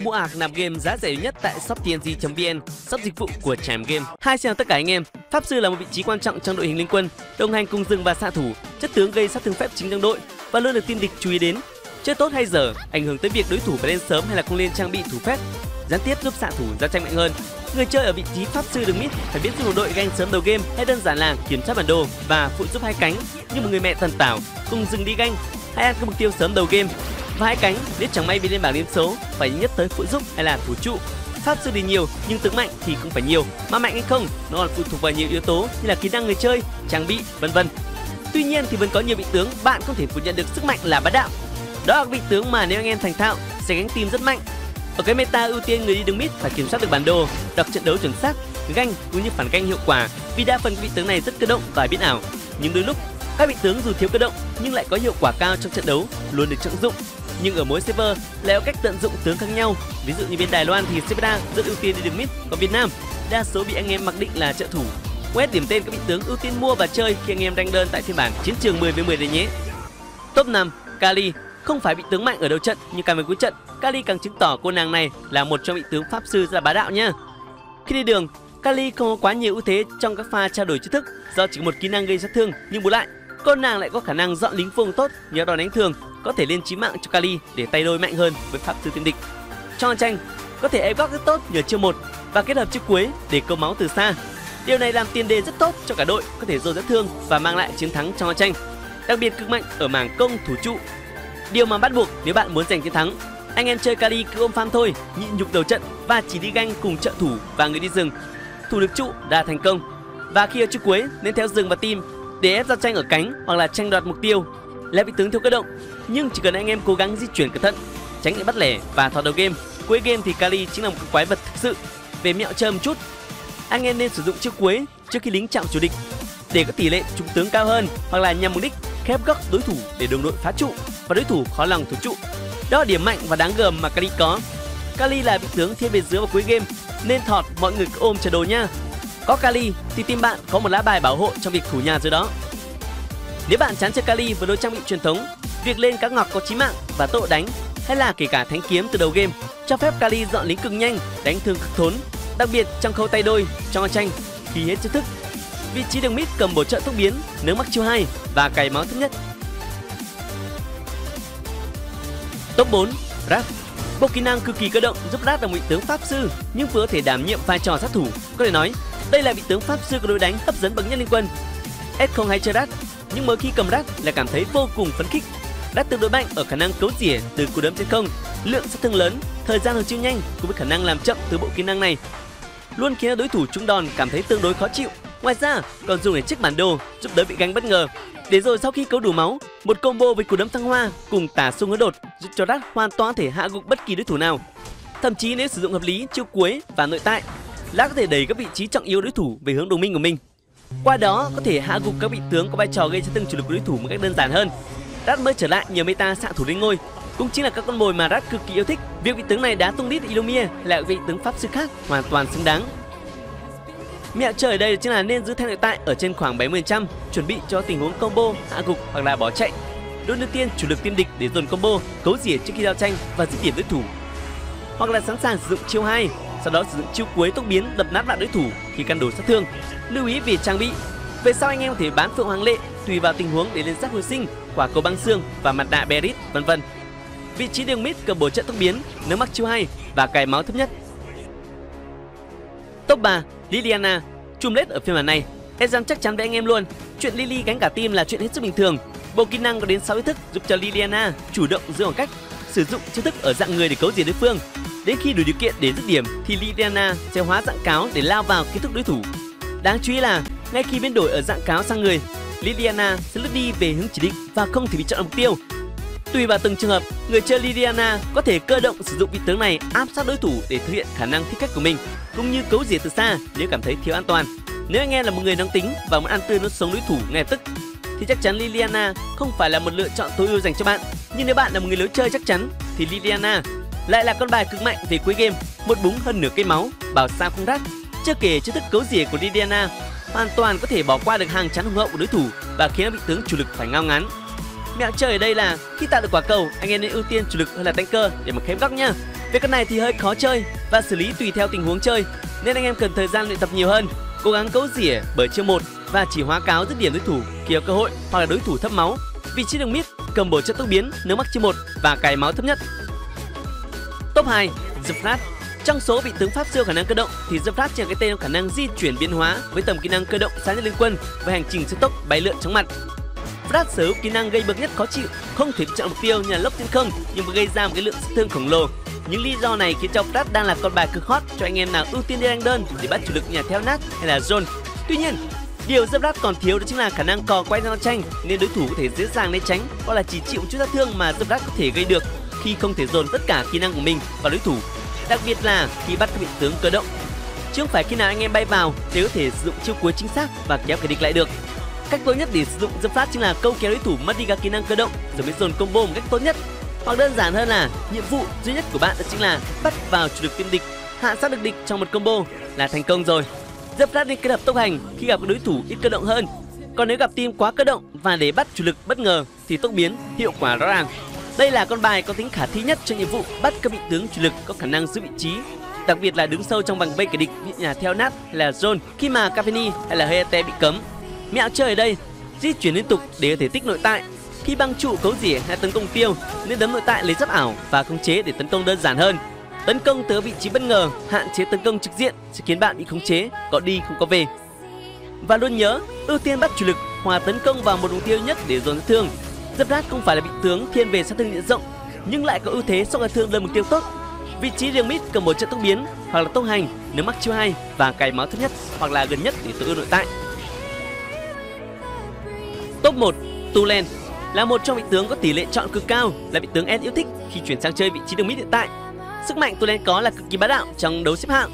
Mua ạc nạp game giá rẻ nhất tại shoptng.vn, shop dịch vụ của Tràm Game. Hai chào tất cả anh em. Pháp sư là một vị trí quan trọng trong đội hình linh quân, đồng hành cùng rừng và xạ thủ, chất tướng gây sát thương phép chính trong đội và luôn được tiên địch chú ý đến. Chơi tốt hay dở ảnh hưởng tới việc đối thủ phải lên sớm hay là không lên trang bị thủ phép. Gián tiếp giúp xạ thủ ra tranh mạnh hơn. Người chơi ở vị trí pháp sư đứng mid phải biết dùng đội ganh sớm đầu game hay đơn giản là kiểm soát bản đồ và phụ giúp hai cánh như một người mẹ thần tảo cùng dừng đi ganh hay ăn các mục tiêu sớm đầu game và hai cánh nếu chẳng may bị lên bảng điểm số, phải nhất tới phụ giúp hay là thủ trụ. Pháp sư thì nhiều, nhưng tướng mạnh thì cũng phải nhiều. Mà mạnh hay không, nó còn phụ thuộc vào nhiều yếu tố như là kỹ năng người chơi, trang bị, vân vân. Tuy nhiên thì vẫn có nhiều vị tướng bạn không thể phủ nhận được sức mạnh là bá đạo. Đó là vị tướng mà nếu anh em thành thạo, sẽ gánh team rất mạnh. Ở cái meta ưu tiên người đi đứng mid phải kiểm soát được bản đồ, đọc trận đấu chuẩn xác, ganh cũng như phản ganh hiệu quả. Vì đa phần vị tướng này rất cơ động và biến ảo. Nhưng đôi lúc, các vị tướng dù thiếu cơ động nhưng lại có hiệu quả cao trong trận đấu, luôn được trọng dụng nhưng ở mỗi server lại có cách tận dụng tướng khác nhau. Ví dụ như bên Đài Loan thì Sepeda rất ưu tiên đi đường mid, còn Việt Nam, đa số bị anh em mặc định là trợ thủ. Quét điểm tên các vị tướng ưu tiên mua và chơi khi anh em đánh đơn tại phiên bản chiến trường 10 với 10 đấy nhé. Top 5 Kali không phải bị tướng mạnh ở đầu trận, nhưng càng về cuối trận Kali càng chứng tỏ cô nàng này là một trong vị tướng pháp sư rất là bá đạo nhá. Khi đi đường Kali không có quá nhiều ưu thế trong các pha trao đổi chiêu thức, do chỉ một kỹ năng gây sát thương, nhưng bù lại, cô nàng lại có khả năng dọn lính phương tốt nhờ đòn đánh thường có thể lên chí mạng cho Kali để tay đôi mạnh hơn với pháp sư Thiên địch. Trong tranh có thể ép góc rất tốt nhờ chiêu một và kết hợp chiêu cuối để câu máu từ xa. Điều này làm tiền đề rất tốt cho cả đội có thể dồn rất thương và mang lại chiến thắng trong tranh. Đặc biệt cực mạnh ở mảng công thủ trụ. Điều mà bắt buộc nếu bạn muốn giành chiến thắng, anh em chơi Kali cứ ôm fan thôi, nhịn nhục đầu trận và chỉ đi ganh cùng trợ thủ và người đi rừng. Thủ được trụ đã thành công. Và khi ở chiêu cuối nên theo rừng và team để ép ra tranh ở cánh hoặc là tranh đoạt mục tiêu là vị tướng thiếu cơ động. Nhưng chỉ cần anh em cố gắng di chuyển cẩn thận, tránh bị bắt lẻ và thọt đầu game. Cuối game thì kali chính là một quái vật thực sự. Về mẹo chơi một chút, anh em nên sử dụng chiếc cuối trước khi lính chạm chủ địch để có tỷ lệ trúng tướng cao hơn hoặc là nhằm mục đích khép góc đối thủ để đồng đội phá trụ và đối thủ khó lòng thủ trụ. Đó là điểm mạnh và đáng gờm mà kali có. Kali là vị tướng thiên về dưới vào cuối game, nên thọt mọi người cứ ôm chờ đồ nha. Có kali thì team bạn có một lá bài bảo hộ trong việc thủ nhà dưới đó nếu bạn chán chơi Kali với đôi trang bị truyền thống, việc lên các ngọc có chí mạng và tốc độ đánh hay là kể cả thánh kiếm từ đầu game cho phép Kali dọn lính cực nhanh, đánh thương cực thốn, đặc biệt trong khâu tay đôi trong tranh khi hết chiêu thức. Vị trí đường mid cầm bổ trợ tốc biến nếu mắc chiêu 2 và cày máu thứ nhất. Top 4, Rap Bộ kỹ năng cực kỳ cơ động giúp Rap là vị tướng pháp sư nhưng vừa có thể đảm nhiệm vai trò sát thủ. Có thể nói, đây là vị tướng pháp sư có đối đánh hấp dẫn bậc nhất liên quân. S0 hay chơi Rap nhưng mỗi khi cầm rác là cảm thấy vô cùng phấn khích. Đã tương đối mạnh ở khả năng cấu rỉa từ cú đấm trên không, lượng sát thương lớn, thời gian hồi chiêu nhanh cùng với khả năng làm chậm từ bộ kỹ năng này luôn khiến đối thủ trúng đòn cảm thấy tương đối khó chịu. Ngoài ra, còn dùng để chiếc bản đồ giúp đỡ bị gánh bất ngờ. Để rồi sau khi cấu đủ máu, một combo với cú đấm thăng hoa cùng tả xung hướng đột giúp cho Rát hoàn toàn thể hạ gục bất kỳ đối thủ nào. Thậm chí nếu sử dụng hợp lý chiêu cuối và nội tại, Lát có thể đẩy các vị trí trọng yếu đối thủ về hướng đồng minh của mình. Qua đó có thể hạ gục các vị tướng có vai trò gây chấn thương chủ lực của đối thủ một cách đơn giản hơn. Rat mới trở lại nhờ meta xạ thủ lên ngôi cũng chính là các con mồi mà Rat cực kỳ yêu thích. Việc vị tướng này đá tung đít Ilomir là vị tướng pháp sư khác hoàn toàn xứng đáng. Mẹo chơi ở đây chính là nên giữ thanh nội tại ở trên khoảng 70% chuẩn bị cho tình huống combo hạ gục hoặc là bỏ chạy. Đốt nước tiên chủ lực tiên địch để dồn combo, cấu rỉa trước khi giao tranh và dứt điểm đối thủ. Hoặc là sẵn sàng sử dụng chiêu 2 sau đó sử dụng chiêu cuối tốc biến đập nát mạng đối thủ khi căn đồ sát thương. Lưu ý về trang bị. Về sau anh em có thể bán phượng hoàng lệ tùy vào tình huống để lên sát hồi sinh, quả cầu băng xương và mặt nạ Berit, vân vân. Vị trí đường mid cầm bổ trợ tốc biến nếu mắc chiêu hay và cài máu thấp nhất. Top 3 Liliana Chùm lết ở phiên bản này Ezan chắc chắn với anh em luôn Chuyện Lily gánh cả team là chuyện hết sức bình thường Bộ kỹ năng có đến 6 ý thức giúp cho Liliana chủ động giữ khoảng cách Sử dụng chiêu thức ở dạng người để cấu diệt đối phương Đến khi đủ điều kiện để dứt điểm thì Liliana sẽ hóa dạng cáo để lao vào kết thúc đối thủ. Đáng chú ý là ngay khi biến đổi ở dạng cáo sang người, Liliana sẽ lướt đi về hướng chỉ định và không thể bị chọn mục tiêu. Tùy vào từng trường hợp, người chơi Liliana có thể cơ động sử dụng vị tướng này áp sát đối thủ để thực hiện khả năng thích cách của mình, cũng như cấu rỉa từ xa nếu cảm thấy thiếu an toàn. Nếu anh em là một người nóng tính và muốn ăn tươi nuốt sống đối thủ ngay lập tức, thì chắc chắn Liliana không phải là một lựa chọn tối ưu dành cho bạn. Nhưng nếu bạn là một người lối chơi chắc chắn, thì Liliana lại là con bài cực mạnh về cuối game một búng hơn nửa cây máu bảo sao không đắt chưa kể chiêu thức cấu rỉa của Liliana hoàn toàn có thể bỏ qua được hàng chắn hùng hậu của đối thủ và khiến vị tướng chủ lực phải ngao ngán Mẹo chơi ở đây là khi tạo được quả cầu, anh em nên ưu tiên chủ lực hơn là tanker để mà khép góc nhá. Về con này thì hơi khó chơi và xử lý tùy theo tình huống chơi, nên anh em cần thời gian luyện tập nhiều hơn. Cố gắng cấu rỉa bởi chiêu một và chỉ hóa cáo dứt điểm đối thủ khi có cơ hội hoặc là đối thủ thấp máu. Vị trí đường mid cầm bổ chất tốc biến nếu mắc chiêu một và cài máu thấp nhất. Top 2, The Flash trong số vị tướng pháp siêu khả năng cơ động thì The Flash chỉ cái tên có khả năng di chuyển biến hóa với tầm kỹ năng cơ động sáng nhất liên quân và hành trình siêu tốc bay lượn chóng mặt. Flash sở hữu kỹ năng gây bực nhất khó chịu, không thể chọn mục tiêu như là lốc trên không nhưng mà gây ra một cái lượng sát thương khổng lồ. Những lý do này khiến cho Flash đang là con bài cực hot cho anh em nào ưu tiên đi đánh đơn để bắt chủ lực nhà theo nát hay là zone. Tuy nhiên, Điều Zebrat còn thiếu đó chính là khả năng cò quay ra tranh nên đối thủ có thể dễ dàng né tránh hoặc là chỉ chịu chút sát thương mà Zebrat có thể gây được khi không thể dồn tất cả kỹ năng của mình vào đối thủ. Đặc biệt là khi bắt các vị tướng cơ động. Chứ không phải khi nào anh em bay vào để có thể sử dụng chiêu cuối chính xác và kéo kẻ địch lại được. Cách tốt nhất để sử dụng Zebrat chính là câu kéo đối thủ mất đi các kỹ năng cơ động rồi mới dồn combo một cách tốt nhất. Hoặc đơn giản hơn là nhiệm vụ duy nhất của bạn đó chính là bắt vào chủ lực tiên địch, hạ sát được địch trong một combo là thành công rồi. Zephyr nên kết hợp tốc hành khi gặp đối thủ ít cơ động hơn. Còn nếu gặp team quá cơ động và để bắt chủ lực bất ngờ thì tốc biến hiệu quả rõ ràng. Đây là con bài có tính khả thi nhất cho nhiệm vụ bắt các vị tướng chủ lực có khả năng giữ vị trí, đặc biệt là đứng sâu trong vòng vây kẻ địch bị nhà theo nát hay là zone khi mà Cavani hay là Hayate bị cấm. Mẹo chơi ở đây di chuyển liên tục để có thể tích nội tại. Khi băng trụ cấu rỉa hay tấn công tiêu nên đấm nội tại lấy giáp ảo và khống chế để tấn công đơn giản hơn. Tấn công từ vị trí bất ngờ, hạn chế tấn công trực diện sẽ khiến bạn bị khống chế, có đi không có về. Và luôn nhớ, ưu tiên bắt chủ lực hòa tấn công vào một mục tiêu nhất để dồn sát thương. Không phải là vị tướng thiên về sát thương diện rộng, nhưng lại có ưu thế sau sát thương lên mục tiêu tốt. Vị trí riêng mid cần một trận tốc biến hoặc là tốc hành nếu mắc chiêu hay và cài máu thấp nhất hoặc là gần nhất để tự ưu nội tại. Top 1, Tulen là một trong vị tướng có tỷ lệ chọn cực cao, là vị tướng S yêu thích khi chuyển sang chơi vị trí đường mid hiện tại Sức mạnh Tulen có là cực kỳ bá đạo trong đấu xếp hạng.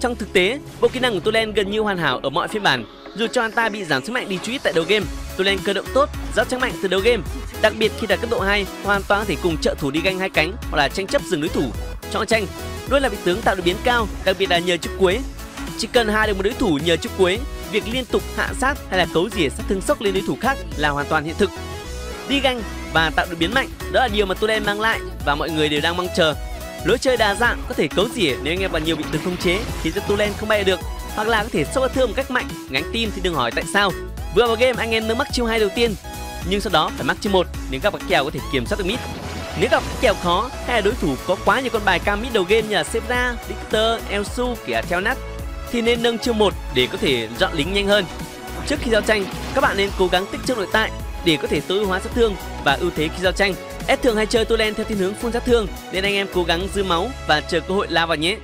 Trong thực tế, bộ kỹ năng của Tulen gần như hoàn hảo ở mọi phiên bản. Dù cho anh ta bị giảm sức mạnh đi chút tại đầu game, Tulen cơ động tốt, giao tranh mạnh từ đầu game. Đặc biệt khi đạt cấp độ 2, hoàn toàn có thể cùng trợ thủ đi ganh hai cánh hoặc là tranh chấp dừng đối thủ. Trong tranh, luôn là vị tướng tạo được biến cao, đặc biệt là nhờ chiếc cuối. Chỉ cần hạ được một đối thủ nhờ chiếc cuối, việc liên tục hạ sát hay là cấu rỉa sát thương sốc lên đối thủ khác là hoàn toàn hiện thực. Đi ganh và tạo được biến mạnh, đó là điều mà Tulen mang lại và mọi người đều đang mong chờ lối chơi đa dạng có thể cấu rỉa nếu anh em vào nhiều vị tướng khống chế thì Tulen không bay được hoặc là có thể sâu thương một cách mạnh ngánh tim thì đừng hỏi tại sao vừa vào game anh em mới mắc chiêu hai đầu tiên nhưng sau đó phải mắc chiêu một nếu gặp các kèo có thể kiểm soát được mid nếu gặp các kèo khó hay là đối thủ có quá nhiều con bài cam mid đầu game như là Sevra, Victor, Elsu, kẻ theo nát thì nên nâng chiêu một để có thể dọn lính nhanh hơn trước khi giao tranh các bạn nên cố gắng tích trữ nội tại để có thể tối ưu hóa sát thương và ưu thế khi giao tranh S thường hay chơi Tulen theo thiên hướng phun sát thương nên anh em cố gắng giữ máu và chờ cơ hội lao vào nhé.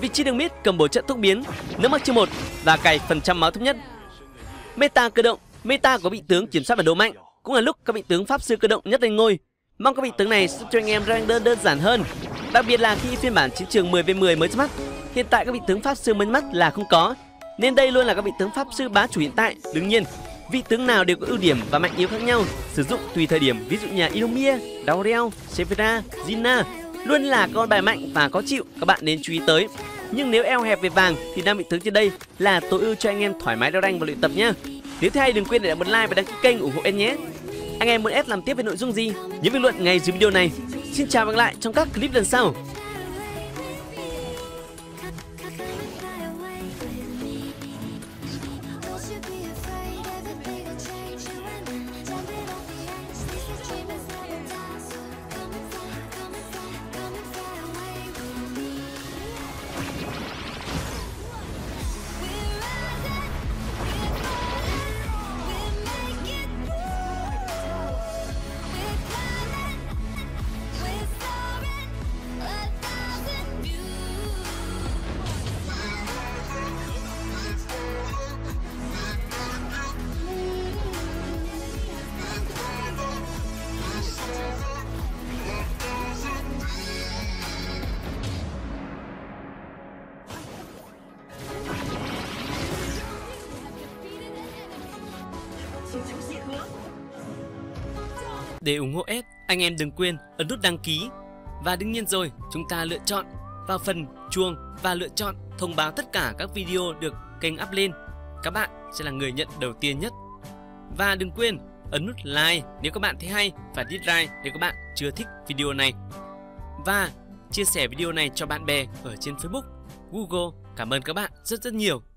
Vị trí đường mid cầm bổ trận tốc biến, nước mắc chiêu một và cày phần trăm máu thấp nhất. Meta cơ động, meta có vị tướng kiểm soát bản đồ mạnh, cũng là lúc các vị tướng pháp sư cơ động nhất lên ngôi. Mong các vị tướng này giúp cho anh em rank đơn đơn giản hơn. Đặc biệt là khi phiên bản chiến trường 10v10 mới ra mắt, hiện tại các vị tướng pháp sư mới mắt là không có, nên đây luôn là các vị tướng pháp sư bá chủ hiện tại. Đương nhiên, Vị tướng nào đều có ưu điểm và mạnh yếu khác nhau, sử dụng tùy thời điểm, ví dụ như Ilumia, Daurel, Severa, Zina luôn là con bài mạnh và có chịu, các bạn nên chú ý tới. Nhưng nếu eo hẹp về vàng thì năm vị tướng trên đây là tối ưu cho anh em thoải mái đeo rank và luyện tập nhé. Nếu thấy hay đừng quên để lại một like và đăng ký kênh ủng hộ em nhé. Anh em muốn ép làm tiếp về nội dung gì? Nhớ bình luận ngay dưới video này. Xin chào và hẹn gặp lại trong các clip lần sau. Để ủng hộ S, anh em đừng quên ấn nút đăng ký. Và đương nhiên rồi, chúng ta lựa chọn vào phần chuông và lựa chọn thông báo tất cả các video được kênh up lên. Các bạn sẽ là người nhận đầu tiên nhất. Và đừng quên ấn nút like nếu các bạn thấy hay và dislike nếu các bạn chưa thích video này. Và chia sẻ video này cho bạn bè ở trên Facebook, Google. Cảm ơn các bạn rất rất nhiều.